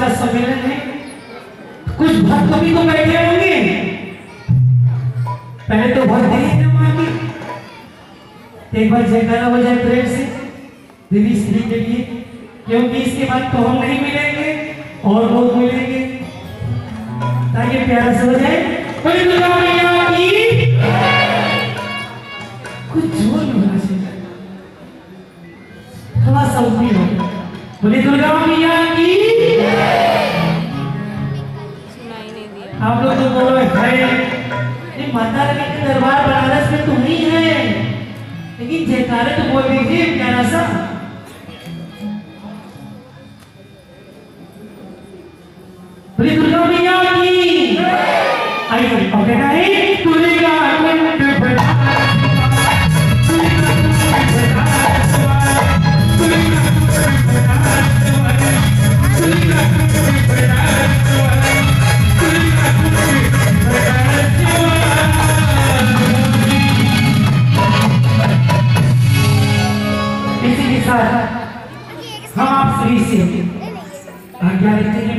का सम्मेलन है। कुछ भक्त भी तो बैठे होंगे। पहले तो भक्त है माँ की। तो एक बार जयकारा जाए प्रेम से देवी श्री के लिए क्योंकि इसके बाद तो हम नहीं मिलेंगे और लोग मिलेंगे। ताकि प्यारा से की। कुछ चाहिए। थोड़ा सा बोले दुर्गा मैया आप लोग तो बोलो है माता रानी के दरबार बनारस में तुम ही है। लेकिन जयकारे तो बोल दीजिए, प्यारा सा।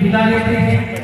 विदा लेते हैं